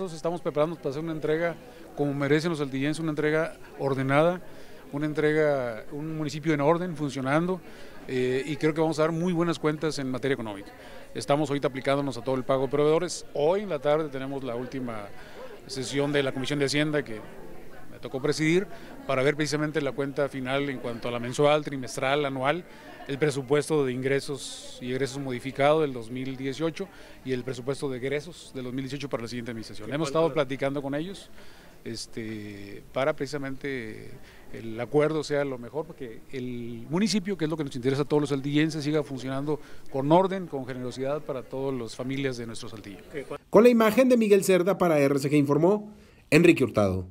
Estamos preparándonos para hacer una entrega como merecen los saltillenses, una entrega ordenada, una entrega, un municipio en orden, funcionando, eh, y creo que vamos a dar muy buenas cuentas en materia económica. Estamos ahorita aplicándonos a todo el pago de proveedores. Hoy en la tarde tenemos la última sesión de la Comisión de Hacienda que me tocó presidir para ver precisamente la cuenta final en cuanto a la mensual, trimestral, anual, el presupuesto de ingresos y egresos modificado del 2018 y el presupuesto de egresos del 2018 para la siguiente administración. Hemos estado platicando con ellos este, para precisamente el acuerdo sea lo mejor, porque el municipio, que es lo que nos interesa a todos los saltillenses, siga funcionando con orden, con generosidad para todas las familias de nuestro Saltillo. Con la imagen de Miguel Cerda para RCG informó Enrique Hurtado.